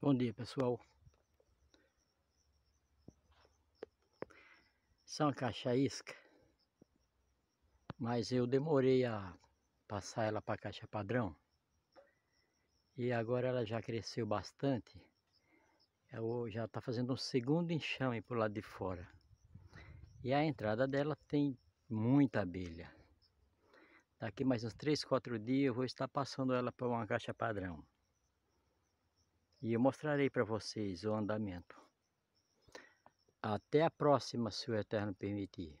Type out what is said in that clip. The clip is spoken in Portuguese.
Bom dia pessoal. São caixa isca. Mas eu demorei a passar ela para caixa padrão. E agora ela já cresceu bastante. Eu já está fazendo um segundo enxame o lado de fora. E a entrada dela tem muita abelha. Daqui mais uns 3, 4 dias eu vou estar passando ela para uma caixa padrão. E eu mostrarei para vocês o andamento. Até a próxima, se o Eterno permitir.